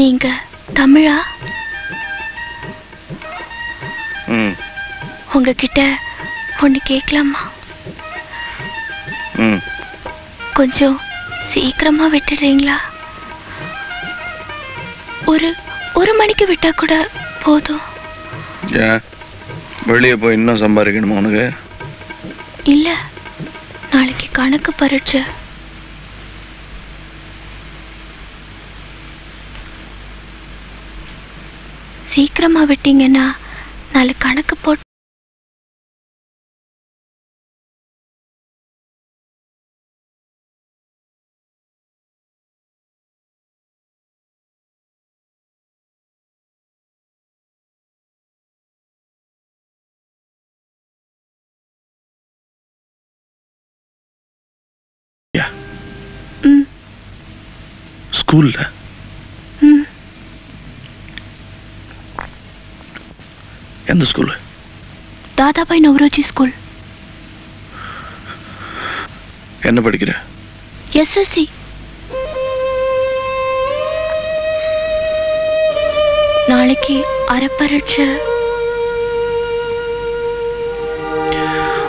நீங்க தமிழா? உங்ககிட்ட ஒன்று கேட்கலாமா கொஞ்சம் சீக்கிரமா விட்டுடுறீங்களா? ஒரு ஒரு மணிக்கு விட்டா கூட போதும். வெளியே போய் இன்னும் சம்பாதிக்கணுமா உனக்கு? இல்ல நாளைக்கு கணக்கு பரீட்சை. சீக்கிரமா விட்டீங்கன்னா நாளை கணக்கு போட்டு ஸ்கூல்ல ம் எந்த ஸ்கூலு தாதாபாய் நவரோஜி ஸ்கூல் என்ன படிக்கிற? எஸ்எஸ்சி நாளைக்கு அரைப்பரட்சை வேலை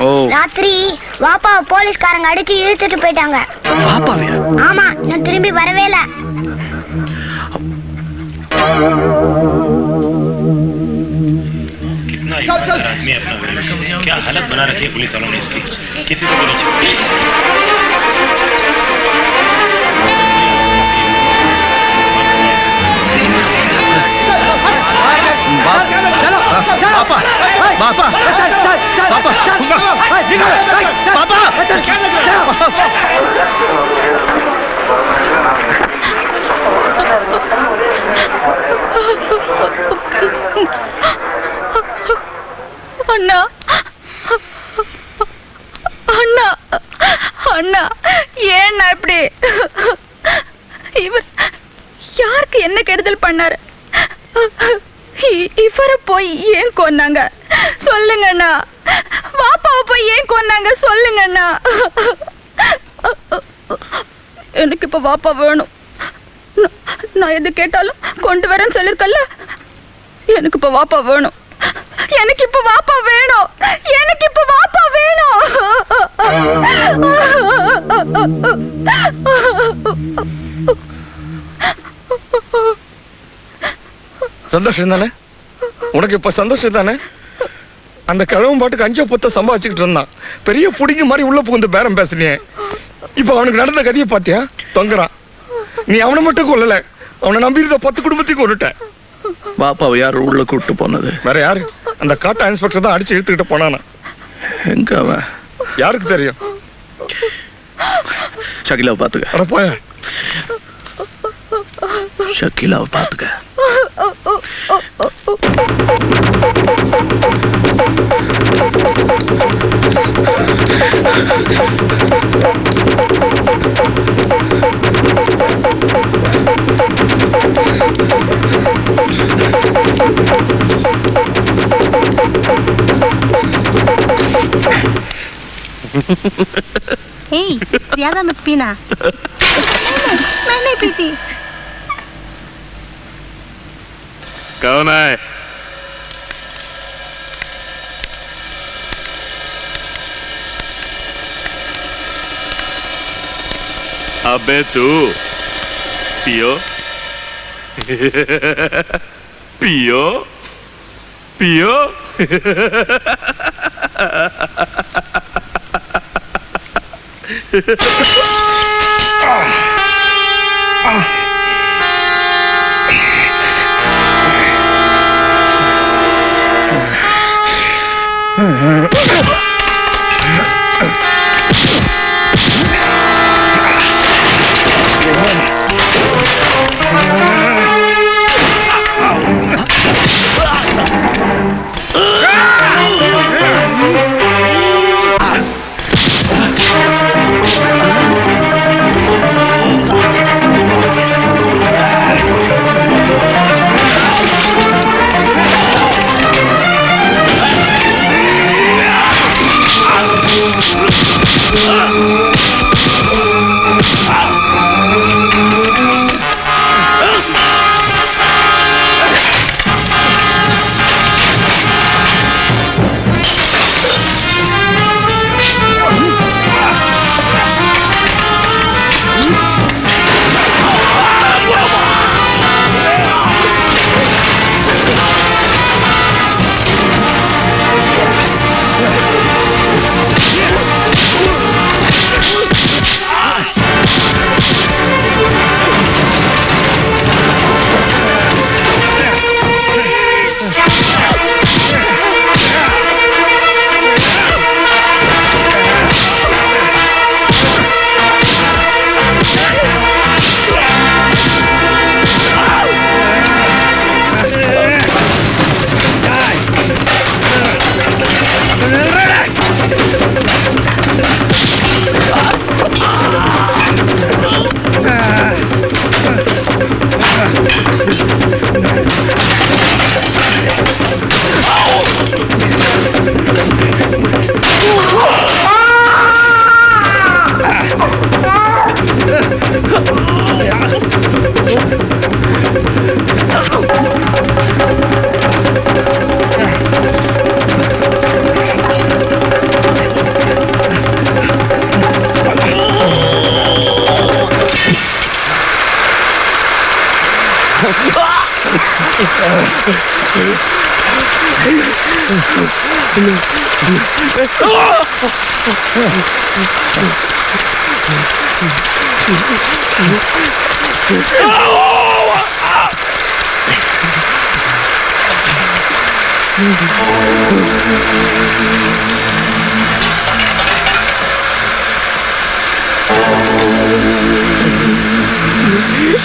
ஓ ராத்திரி வாப்பா போலீஸ்காரங்க அடிச்சு இழுத்துட்டு போயிட்டாங்க பாப்பாவையா ஆமா இன்னும் திரும்பி வரவே இல்ல कितना ईमानदार आदमी है अपना गरीब क्या हालत बना रखी है पुलिस वालों ने इसकी किसी को भी नहीं பாப்பா. பாப்பா பாப்பா. அண்ணா. அண்ணா. அண்ணா ஏண்ணா இப்படி? இவர் யாருக்கு என்ன கெடுதல் பண்ணாரு? இவரை போய் ஏன் கொன்னாங்க? சொல்லுங்கண்ணா. பாப்பாவை போய் ஏன் கொன்னாங்க? சொல்லுங்கண்ணா. எனக்கு இப்ப பாப்பா வேணும். நான்- நான் எது கேட்டாலும் கொண்டு வரேன்னு சொல்லிருக்கல எனக்கு இப்ப வாப்பா வேணும். எனக்கு இப்ப வாப்பா வேணும். எனக்கு இப்ப வாப்பா வேணும். சந்தோஷம் தானே? உனக்கு இப்ப சந்தோஷம் தானே? அந்த கிழவன் பாட்டுக்கு அஞ்சோ பத்த சம்பாதிச்சுக்கிட்டு இருந்தான். பெரிய புடிங்க மாதிரி உள்ள புகுந்து பேரம் பேசுனியே. இப்ப அவனுக்கு நடந்த கதையை பாத்தியா தொங்குறான். நீ அவனை மட்டும் கொல்லல. அவனை நம்பி இருந்த பத்து குடும்பத்தையும் கொண்டுட்ட பாப்பாவை யார் உள்ள கூட்டு போனது? வேற யாரு? அந்த காட்டா இன்ஸ்பெக்டர் தான் அடிச்சு இழுத்துக்கிட்டு போனானா. எங்க அவன்? யாருக்கு தெரியும்? ஷகிலாவை பாத்துக்க அட போய. ஷகிலாவை பாத்துக்க Hey, diada magpina. Nanay, nanay, pretty. Ikaw, nay. अबे तू। पियो। पियो। पियो।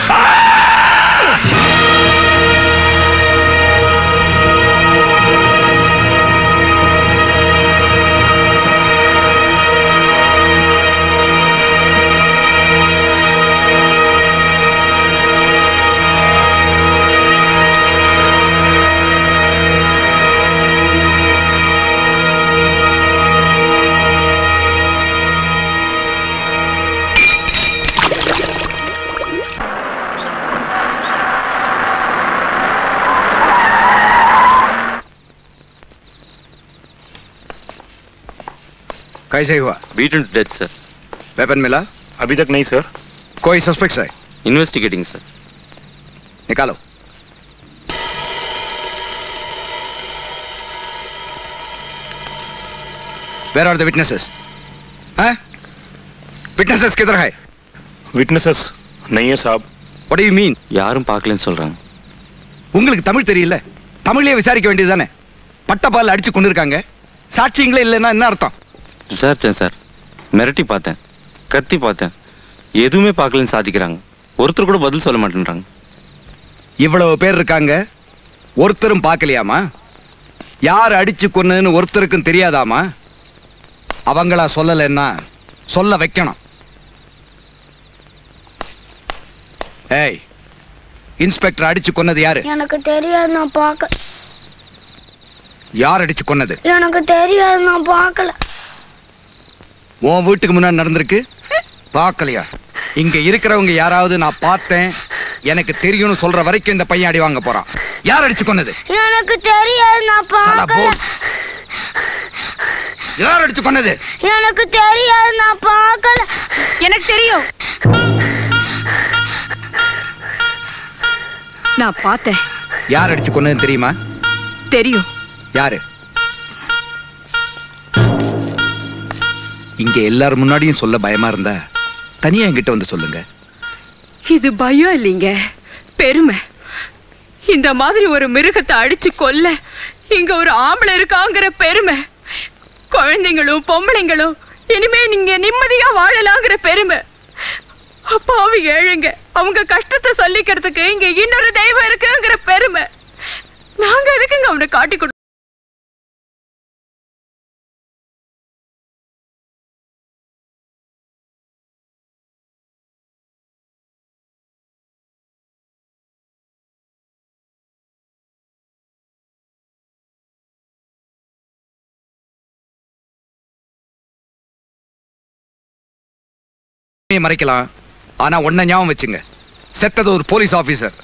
아! कैसे हुआ beaten to death sir weapon मिला अभी तक नहीं सर कोई सस्पेक्ट है इन्वेस्टिगेटिंग सर निकालो वेर आर द विटनेसेस हैं विटनेसेस किधर है विटनेसेस नहीं है साहब व्हाट डू यू मीन யாரும் பார்க்கலன்னு சொல்றாங்க உங்களுக்கு தமிழ் தெரியல தமிழ்லயே விசாரிக்க வேண்டியதுதானே பட்டப்பால் அடிச்சு கொண்டு இருக்காங்க சாட்சியங்களே இல்லைன்னா என்ன அர்த்தம் விசாரிச்சேன் சார். மிரட்டி பார்த்தேன். கத்தி பார்த்தேன். எதுவுமே பார்க்கலன்னு சாதிக்கிறாங்க. ஒருத்தர் கூட பதில் சொல்ல மாட்டேன்றாங்க. இவ்வளவு பேர் இருக்காங்க. ஒருத்தரும் பார்க்கலையாமா? யார் அடிச்சு கொன்னதுன்னு ஒருத்தருக்கும் தெரியாதாமா? அவங்களா சொல்லலைன்னா சொல்ல வைக்கணும். ஏய் இன்ஸ்பெக்டர் அடிச்சு கொன்னது யாரு? எனக்கு தெரியாது நான் பார்க்க யார் அடிச்சு கொன்னது? எனக்கு தெரியாது நான் பார்க்கல. உன் வீட்டுக்கு முன்னாடி நடந்திருக்கு? பார்க்கலையா? இங்க இருக்கிறவங்க யாராவது நான் பார்த்தேன் எனக்கு தெரியும்னு சொல்ற வரைக்கும் இந்த பையன் அடி வாங்க போறான். யார் அடிச்சு கொன்னது? எனக்கு தெரியாது நான் பார்க்கல. யார் அடிச்சு கொன்னது? எனக்கு தெரியாது நான் பார்க்கல. எனக்கு தெரியும். நான் பார்த்தேன். யார் அடிச்சு கொன்னது தெரியுமா? தெரியும். யாரு? இங்க எல்லார் முன்னாடியும் சொல்ல பயமா இருந்தா தனியா என்கிட்ட வந்து சொல்லுங்க. இது பயம் இல்லைங்க. பெருமை. இந்த மாதிரி ஒரு மிருகத்தை அடிச்சு கொல்ல இங்க ஒரு ஆம்பளை இருக்காங்கிற பெருமை. குழந்தைங்களும் பொம்பளைங்களும் இனிமே நீங்க நிம்மதியா வாழலாங்கிற பெருமை. அப்பாவி ஏழுங்க. அவங்க கஷ்டத்தை சொல்லிக்கிறதுக்கு இங்க இன்னொரு தெய்வம் இருக்குங்கிற பெருமை. நாங்க எதுக்குங்க அவனை காட்டி மறைக்கலாம் ஆனா ஒன்ன ஞாபகம் வச்சுங்க செத்தது ஒரு போலீஸ் ஆபீசர்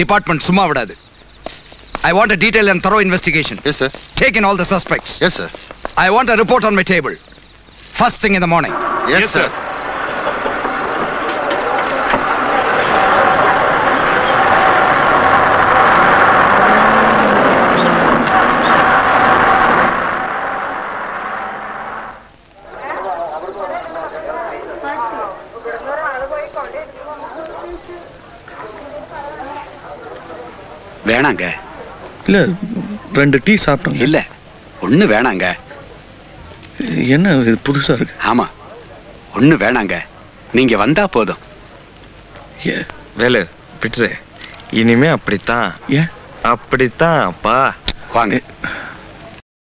டிபார்ட்மெண்ட் சும்மா விடாது I want a detailed and thorough investigation yes sir take in all the suspects yes sir i want a report on my table first thing in the morning yes sir வேணாங்க. இல்ல ரெண்டு tea சாப்பிட்டோம் இல்ல ஒண்ணு வேணாங்க. என்ன இது புதுசா இருக்கு? ஆமா ஒண்ணு வேணாங்க. நீங்க வந்தா போதும். ஏ வேலு விட்டுரு. இனிமே அப்படித்தான். ஏன் அப்படித்தான் அப்பா வாங்க.